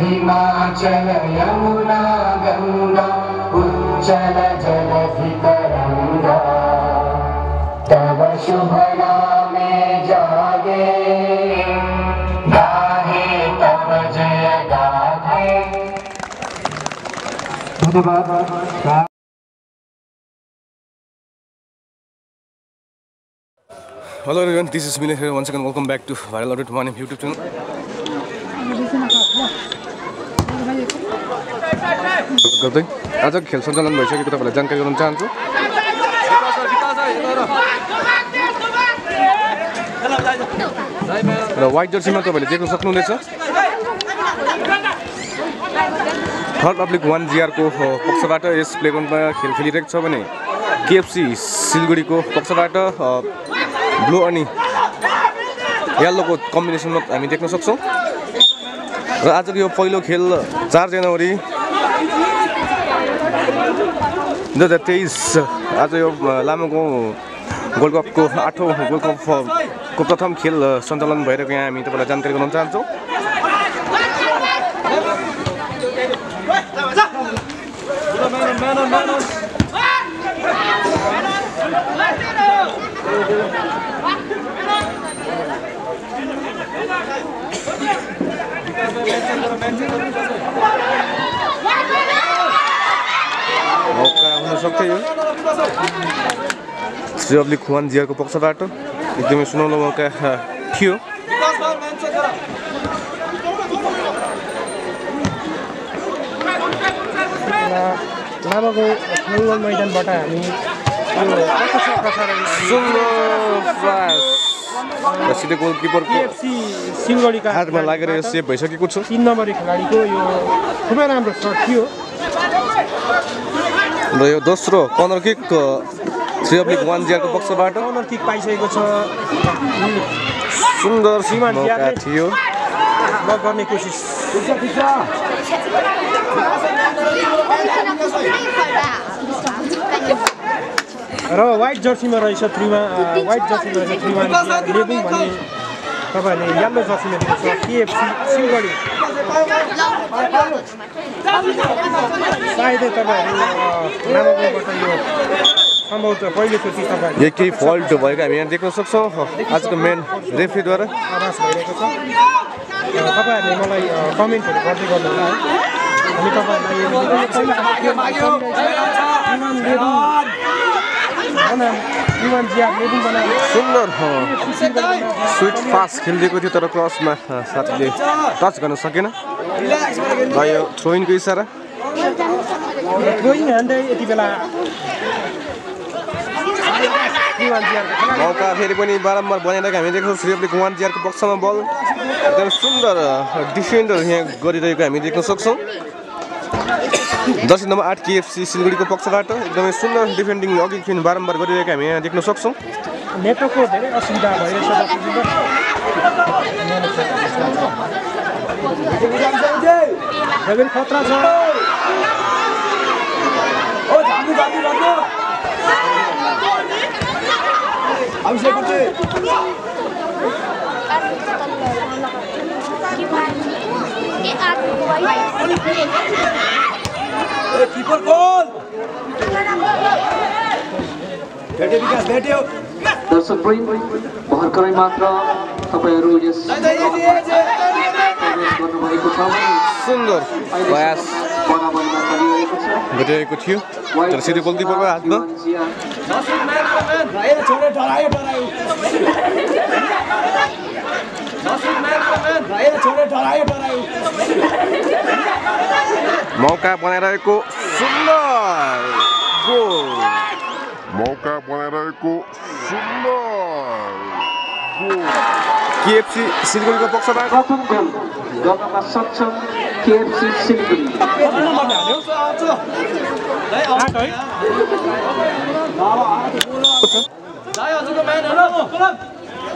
हिमाचल यमुना गङ्गा उच्चल जलधितरङ्गा तव शुभ नामे जागे गाहे तव जय गाथे धन्यवाद Hello everyone, this is Milesh here. Once again, welcome back to Viral Update Morning YouTube channel. गर्दै आजको खेल सञ्चालन भइसकेको तपाईँलाई जानकारी गराउन चाहन्छु र व्हाइट जर्सीमा तपाईँले देख्न सक्नुहुनेछ थर्ड पब्लिक वान जिआरको पक्षबाट यस प्लेग्राउन्डमा खेल खेलिरहेको छ भने केएफसी सिलगढीको पक्षबाट ब्लू अनि यल्लोको कम्बिनेसनमा हामी देख्न सक्छौँ। र आजको यो पहिलो खेल चार जनवरी दुई हजार तेइस। आज यो लामो गाउँ गोल्ड कपको आठौँ गोल्ड कपको प्रथम खेल सञ्चालन भइरहेको यहाँ हामी तपाईँलाई जानकारी गराउन चाहन्छौँ। मौका हुन सक्थ्यो यो। श्री अब्लिक खुवान जियाको पक्षबाट एकदमै सुनौलो मौका थियो। लामाको फुटबल मैदानबाट हामी सिधै गोलकिपरको सिलगढीका हातमा लागेर यो सेभ भइसकेको छ। तिन नम्बरी खेलाडीको यो खुबै राम्रो सट थियो। र यो दोस्रो कर्नर किक श्री अब्लिक वान जियाको पक्षबाट कर्नर किक पाइसकेको छ। सुन्दर मौका जियाले- थियो। गर्ने कोसिस। र व्हाइट जर्सीमा रहेछ थ्रीमा व्हाइट जर्सीमा रहेछ थ्रीमा लेबुङ भन्ने तपाईँहरूले यल्लो जर्सीमा छ केएफसी सिलगढी सायदै तपाईँहरू अ, लामागाउँबाट यो सम्भवतः पहिलोचोटि तपाईँहरू यो केही फल्ट भएको हामी यहाँ देख्न सक्छौँ आजको मेन रेफ्रीद्वारा आभास भइरहेको छ र तपाईँहरूले मलाई कमेन्टहरू गर्दै गर्नु होला है हामी तपाईँहरूलाई सुन्दर स्विट फास्ट खेलिदिएको थियो तर क्रसमा साथीले टच गर्न सकेन। र यो थ्रोइनको इसारा मौका फेरि पनि बारम्बार बनाइरहेको हामी देख्छौँ श्रीअब्लिक वान जिआरको पक्षमा बल। एकदम सुन्दर डिफेन्डर यहाँ गरिरहेको हामी देख्न सक्छौँ। दस नम्बर आठ केएफसी सिलगढीको पक्षबाट एकदमै सुन्दर डिफेन्डिङ अघि खेल बारम्बार गरिरहेको हामी यहाँ देख्न सक्छौँ। नेटवर्कको धेरै असुविधा भइरहेछ दार्जिलिङमा रविन खतरा छ दर्शकवृन्द भर्खरै मात्र तपाईँहरू यस गर्नुभएको छ। सुन्दर प्रयास गरिरहेको थियो तर सिधै गोलकिपरको हातमा। विमान जिया मौका बनाइरहेको सुन्दर गोल मौका बनाइरहेको सुन्दर गोल केएफसी सिलगढीको पक्षबाट प्रथम गोल गर्नमा सक्षम केएफसी सिलगढी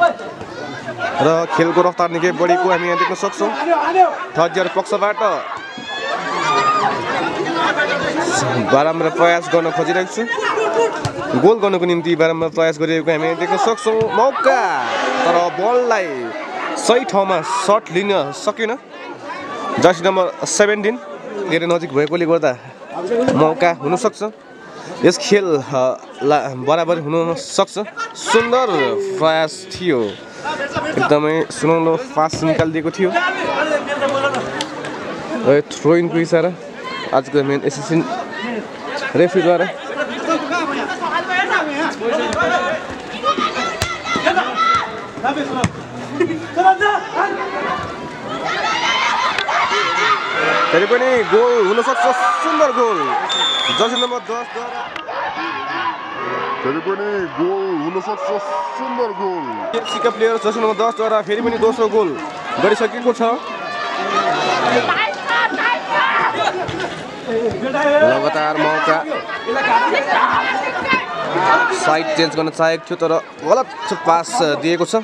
र खेलको रफ्तार निकै बढेको हामी यहाँ देख्न सक्छौँ। थर्ड पक्षबाट बारम्बार प्रयास गर्न खोजिरहेको छु। गोल गर्नको निम्ति बारम्बार प्रयास गरिरहेको हामी देख्न सक्छौँ। मौका तर बललाई सही ठाउँमा सट लिन सकेन। जर्सी नम्बर सेभेन्टिन धेरै नजिक भएकोले गर्दा मौका हुनसक्छ। यस खेल अ, ला बराबर हुन सक्छ सुन्दर प्रयास थियो। एकदमै सुनौलो पास निकालिदिएको थियो। थ्रोइनको इसारा आजको मेन एसिस्टेन्ट रेफ्रीद्वारा। फेरि पनि गोल हुनसक्छ सुन्दर गोल जर्सी नम्बर दसद्वारा फेरि पनि गोल हुनसक्छ सुन्दर गोल एफसीका प्लेयर जर्सी नम्बर दसद्वारा फेरि पनि दोस्रो गोल गरिसकेको छ लगातार मौका साइड चेन्ज गर्न चाहेको थियो तर गलत पास दिएको छ।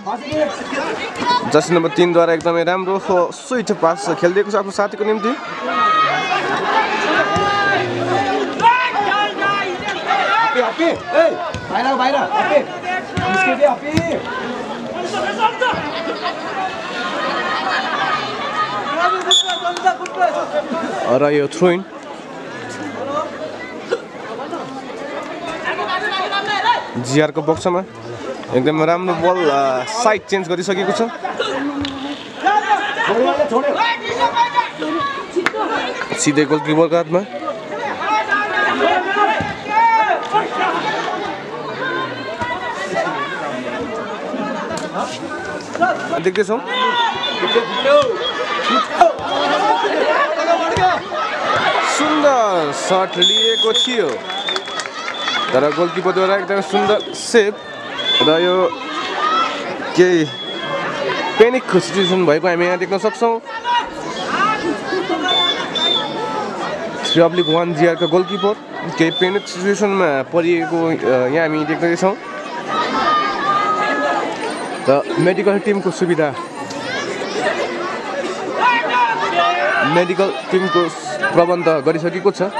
जर्सी नम्बर तिनद्वारा एकदमै राम्रो स्विट पास खेलिदिएको छ आफ्नो साथीको निम्ति। र यो थ्रोइन। जिआरको पक्षमा एकदम राम्रो बल साइड चेन्ज गरिसकेको छ। सिधै गोलकिपरको हातमा। देख्दैछौँ। सुन्दर सट लिएको थियो। तर गोलकिपरद्वारा एकदमै सुन्दर सेप र यो केही पेनिकको सिचुएसन भएको हामी यहाँ देख्न सक्छौँ थ्री अब्लिक वान जिआरको गोलकिपर केही पेनिक सिचुएसनमा परिएको यहाँ हामी देख्दैछौँ र मेडिकल टिमको सुविधा मेडिकल टिमको प्रबन्ध गरिसकेको छ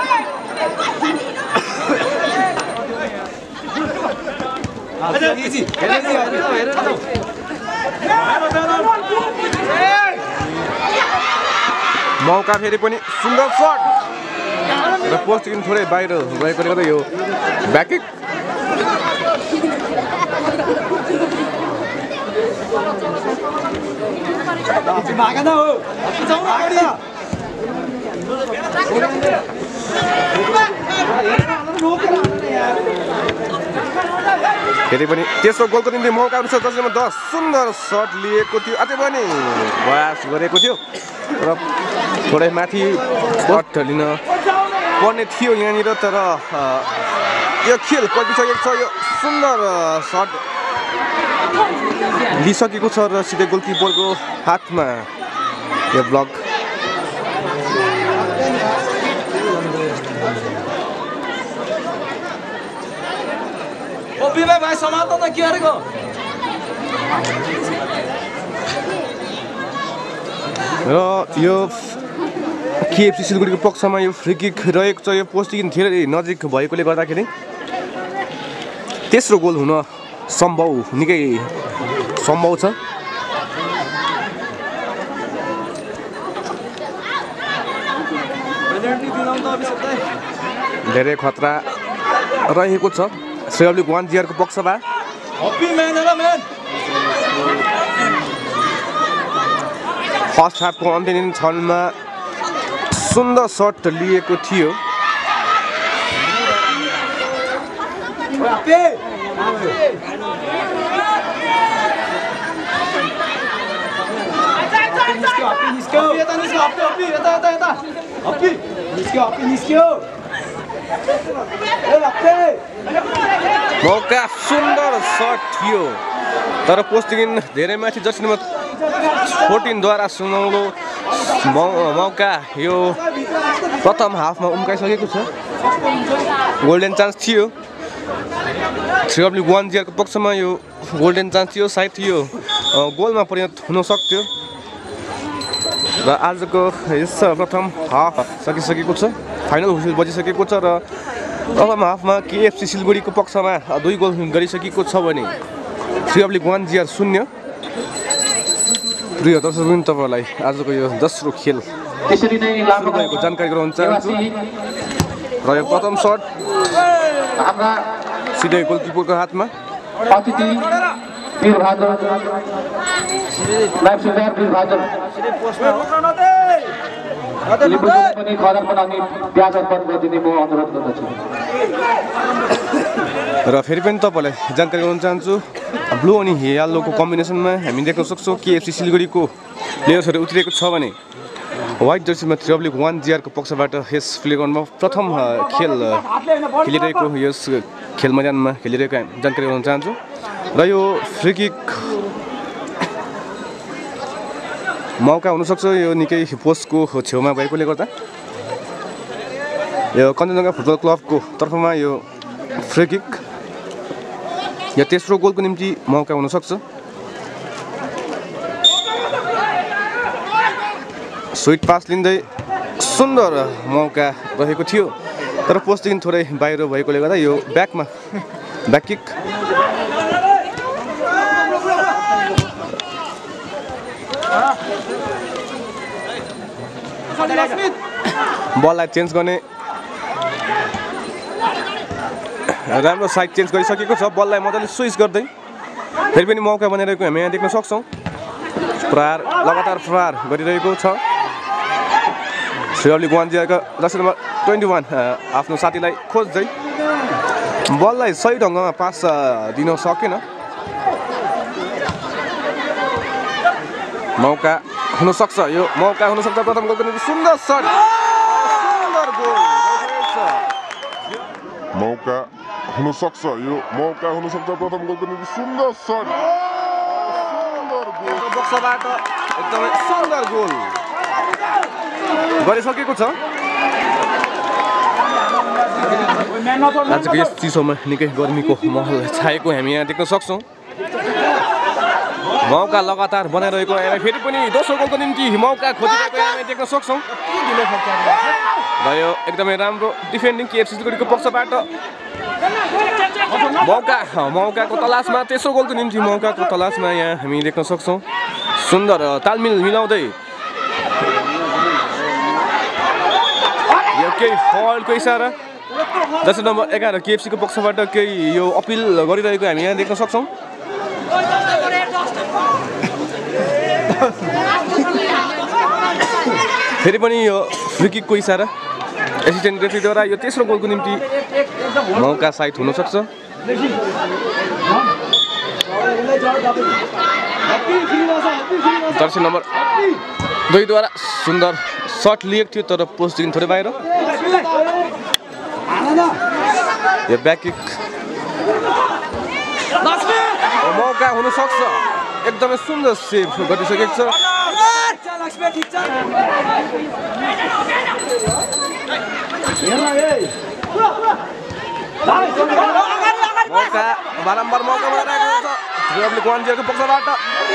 मौका फेरि पनि सुन्दर सट र पोस्टदेखि थोरै बाहिर गएकोले गर्दा यो ब्याकिक फेरि पनि तेस्रो गोलको निम्ति मौका अनुसार दसैँमा दस सुन्दर सट लिएको थियो। अझै पनि प्रयास गरेको थियो र थोरै माथि सट लिन पर्ने थियो यहाँनिर तर यो खेल पल्टिसकेको छ यो सुन्दर सट लिइसकेको छ र सिधै गोलकिपरको हातमा यो ब्लक ओपी भाई भाई समातो त के गरेको र यो केएफसी सिलगढीको पक्षमा यो फ्री किक रहेको छ यो पोस्टदेखि धेरै नजिक भएकोले गर्दाखेरि तेस्रो गोल हुन सम्भव निकै सम्भव छ धेरै खतरा रहेको छ श्रेयब्लिक वान जिआरको पक्षमा फर्स्ट हाफको अन्तिम क्षणमा सुन्दर सट लिएको थियो। निस्क्यो निस्क्यो मौका सुन्दर सट थियो। तर पोस्टदेखि धेरै माथि जर्सी नम्बर फोर्टिनद्वारा सुनौलो मौका यो प्रथम हाफमा उम्काइसकेको छ। गोल्डन चान्स थियो। थ्री अब्लिक वान जिआरको पक्षमा यो गोल्डन चान्स थियो सायद यो गोलमा परिणत हुन सक्थ्यो। र आजको यस प्रथम हाफ सकिसकेको छ। फाइनल बजिसकेको छ र प्रथम हाफमा केएफसी सिलगढीको पक्षमा दुई गोल गरिसकेको छ भने थ्री अब्लिक वान जिआर शून्य। प्रिय दर्शकबिन तपाईँहरूलाई आजको यो दोस्रो खेल भएको जानकारी गराउन चाहन्छु। र यो प्रथम सर्ट सिधै गोलकिपरको हातमा। अतिथि लिम्बूले पनि खदर बनाउने ब्याज अर्पण गरिदिने म अनुरोध गर्दछु र फेरि पनि तपाईँलाई जानकारी गराउन चाहन्छु ब्लू अनि यल्लोको कम्बिनेसनमा हामी देख्न सक्छौँ केएफसी सिलगढीको प्लेयर्सहरू उत्रिएको छ भने व्हाइट जर्सीमा थ्री अब्लिक वान जिआरको पक्षबाट यस प्लेग्राउन्डमा प्रथम खेल खेलिरहेको यस खेल मैदानमा खेलिरहेको जानकारी गराउन चाहन्छु। र यो फ्री किक मौका हुनसक्छ यो निकै पोस्टको छेउमा भएकोले गर्दा। यो कञ्चनजङ्घा फुटबल क्लबको तर्फमा यो फ्री किक या तेस्रो गोलको निम्ति मौका हुनसक्छ। स्विट पास लिँदै सुन्दर मौका रहेको थियो तर पोस्टदेखि थोरै बाहिर भएकोले गर्दा यो ब्याकमा ब्याक किक बललाई चेन्ज गर्ने। राम्रो साइड चेन्ज गरिसकेको छ। बललाई मजाले स्विच गर्दै। फेरि पनि मौका बनाइरहेको हामी यहाँ देख्न सक्छौँ। प्रहार लगातार प्रहार गरिरहेको छ। श्रीअब्लिक वान जिआरका जर्सी नम्बर ट्वेन्टी वान आफ्नो साथीलाई खोज्दै बललाई सही ढङ्गमा पास दिन सकेन। मौका हुनसक्छ। यो मौका हुनसक्छ प्रथम गोलको निम्ति सुन्दर सट सुन्दर गोल। मौका हुनसक्छ। यो मौका हुनसक्छ प्रथम गोलको निम्ति सुन्दर सट सुन्दर गोल। बक्सबाट एकदमै सुन्दर गोल। गरिसकेको छ। आजको यस चिसोमा निकै गर्मीको महल छाएको हामी यहाँ देख्न सक्छौँ। मौका लगातार बनाइरहेको हामी फेरि पनि दोस्रो गोलको निम्ति मौका खोजिरहेको हामी देख्न सक्छौँ। र यो एकदमै राम्रो डिफेन्डिङ केएफसी सिलगढीको पक्षबाट। मौका मौकाको तलासमा तेस्रो गोलको निम्ति मौकाको तलासमा यहाँ हामी देख्न सक्छौँ। सुन्दर तालमेल मिलाउँदै। यो केही फल्टको इसारा। दस नम्बर एघार केएफसीको पक्षबाट केही यो अपिल गरिरहेको हामी यहाँ देख्न सक्छौँ। फेरि पनि यो फ्रिकिकको इसारा एसिस्टेन्ट रेफ्रीद्वारा यो तेस्रो गोलको निम्ति मौका साइट हुनसक्छ। जर्सी नम्बर दुईद्वारा सुन्दर सर्ट लिएको थियो तर पोस्टदेखि थोरै बाहिर। यो ब्याक किक मौका हुनसक्छ। एकदमै सुन्दर सेभ गरिसकेको छ बारम्बार मौका पक्षबाट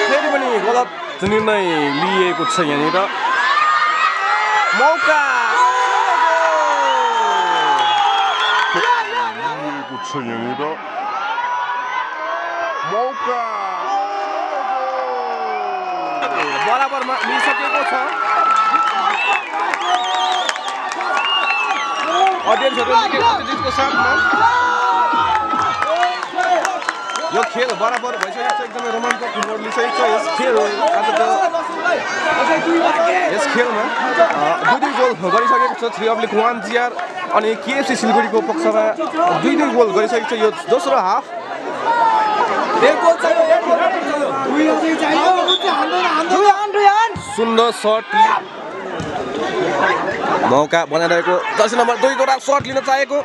फेरि पनि गलत निर्णय लिएको छ यहाँनिर मौका यहाँनिर मौका बराबरमा मिलिसकेको छ। अडियन्सहरू निकै उत्तेजितको साथमा। यो खेल बराबर भइसकेको छ एकदमै रोमाञ्चक मोड लिइसकेको छ। यस खेल यस खेलमा दुई दुई गोल गरिसकेको छ थ्री अब्लिक वान जिआर अनि केएफसी सिलगढीको पक्षमा दुई दुई गोल गरिसकेको छ यो दोस्रो हाफ। सुन्दर सर्ट मौका बनाइरहेको दस नम्बर दुईवटा सर्ट लिन चाहेको।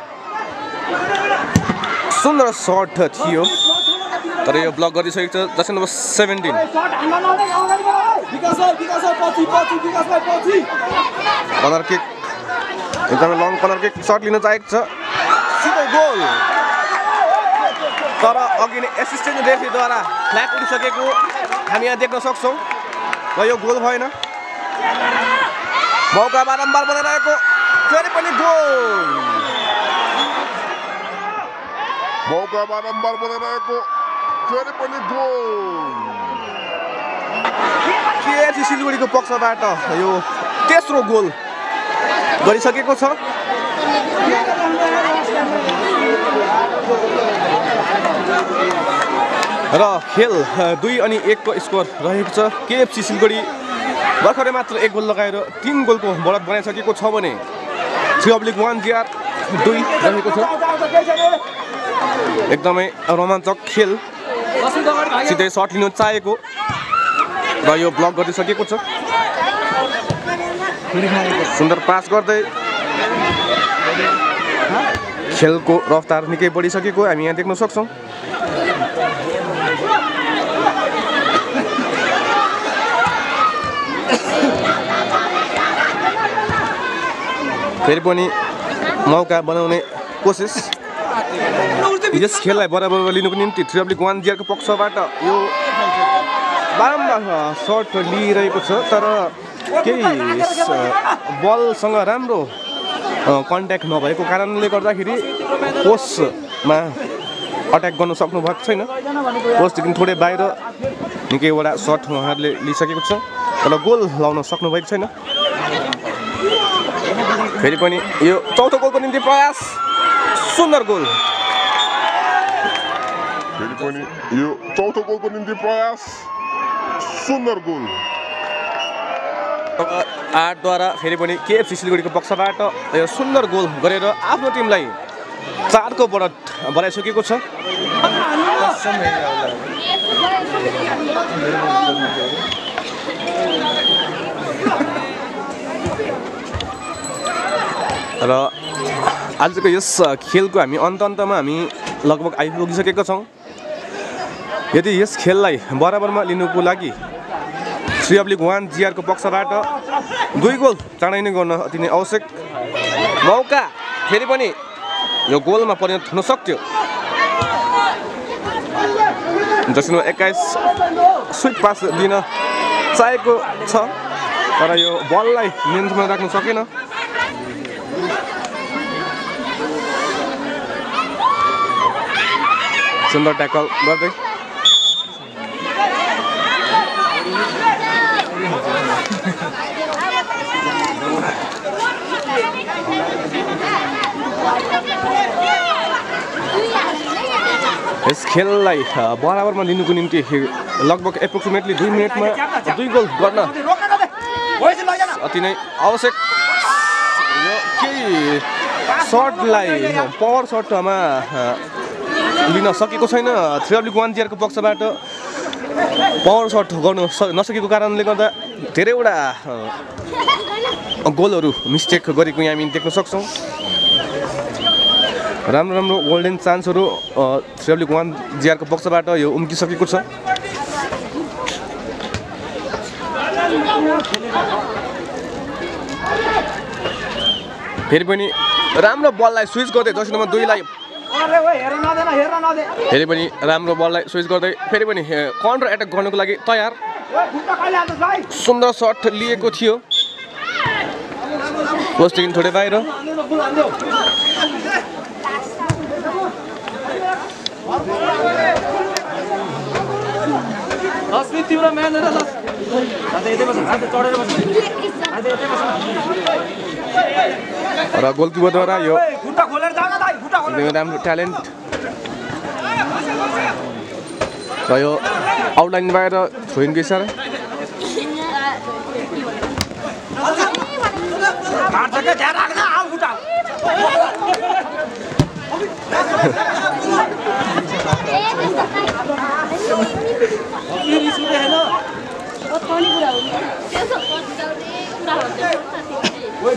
सुन्दर सर्ट थियो तर यो ब्लक गरिसकेको छ दस नम्बर सेभेन्टिन कर्नर किक एकदमै लङ कर्नर किक सर्ट लिन चाहेको छ। सिधै गोल तर अघि नै एसिस्टेन्ट रेफ्रीद्वारा फ्ल्याग उडिसकेको हामी यहाँ देख्न सक्छौँ। र यो गोल भएन। मौका बारम्बार बनाइरहेको फेरि पनि गोल। मौका बारम्बार बनिरहेको फेरि पनि गोल। केएफसी सिलगढीको पक्षबाट यो तेस्रो गोल गरिसकेको छ। र खेल दुई अनि एकको स्कोर रहेको छ। केएफसी सिलगढी भर्खरै मात्र एक गोल लगाएर तिन गोलको बढत बनाइसकेको छ भने थ्री अब्लिक वान जिआर दुई रहेको छ। एकदमै रोमाञ्चक खेल। सिधै सर्ट लिनु चाहेको र यो ब्लक गरिसकेको छ। सुन्दर पास गर्दै खेलको रफ्तार निकै बढिसकेको हामी यहाँ देख्न सक्छौँ। फेरि पनि मौका बनाउने कोसिस। यस खेललाई बराबर लिनुको निम्ति थ्री अब्लिक वान जियरको पक्षबाट यो बारम्बार सर्ट लिइरहेको छ तर केही बलसँग राम्रो कन्ट्याक्ट नभएको कारणले गर्दाखेरि पोस्टमा अट्याक गर्न सक्नु भएको छैन। पोस्टदेखि थोरै बाहिर निकैवटा सर्ट उहाँहरूले लिइसकेको छ। तर गोल लाउन सक्नुभएको छैन। फेरि पनि यो चौथो गोलको निम्ति प्रयास। सुन्दर गोल फेरि पनि यो चौथो गोलको निम्ति प्रयास। सुन्दर गोल आठद्वारा फेरि पनि केएफसी सिलगढीको पक्षबाट यो सुन्दर गोल गरेर आफ्नो टिमलाई चारको बढत बढाइसकेको छ। र आजको यस खेलको हामी अन्त अन्तमा हामी लगभग आइपुगिसकेका छौँ। यदि यस खेललाई बराबरमा लिनुको लागि थ्री अब्लिक वान जिआरको पक्षबाट दुई गोल चाँडै नै गर्न अति नै आवश्यक। मौका फेरि पनि यो गोलमा परिणत हुन सक्थ्यो। जसमा एक्काइस स्विट पास दिन चाहेको छ तर यो बललाई नियन्त्रणमा राख्न सकेन। सुन्दर ट्याकल गर्दै यस खेललाई बराबरमा लिनुको निम्ति लगभग एप्रोक्सिमेटली दुई मिनटमा दुई गोल गर्न अति नै आवश्यक। केही सर्टलाई पावर सर्टमा लिन सकेको छैन। थ्री अब्लिक वान जियरको पक्षबाट पावर सर्ट गर्नु स- नसकेको कारणले गर्दा धेरैवटा गोलहरू मिस्टेक गरेको यहाँ हामी देख्न सक्छौँ। राम्रो राम्रो गोल्डन चान्सहरू थ्री अब्लिक वान जिआरको पक्षबाट यो उम्किसकेको छ। फेरि पनि राम्रो बललाई स्विच गर्दै दस नम्बर दुईलाई फेरि पनि राम्रो बललाई स्विच गर्दै फेरि पनि काउन्टर एट्याक गर्नुको लागि तयार। सुन्दर सट लिएको थियो। पोस्टदेखि थोरै बाहिर। तिम्रो म्यान र लस यतै चढेर यतै गोलकिपरद्वारा यो एकदमै राम्रो ट्यालेन्ट र यो आउटलाइन बाहिर क्या ध्यान राख्न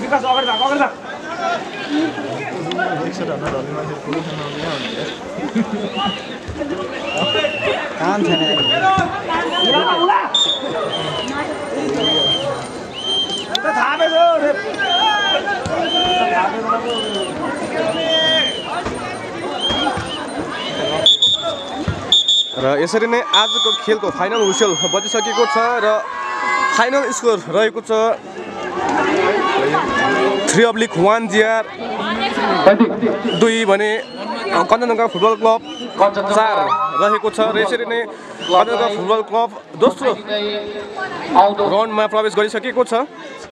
विकास अगाडि भाग अगाडि भाग उता थापेको रे। यसरी नै आजको खेलको फाइनल हुइसल बजिसकेको छ र फाइनल स्कोर रहेको छ थ्री अब्लिक वान जिआर दुई भने कञ्चनजङ्घा फुटबल क्लब चार रहेको छ र यसरी नै कञ्चनजङ्घा फुटबल क्लब दोस्रो राउन्डमा प्रवेश गरिसकेको छ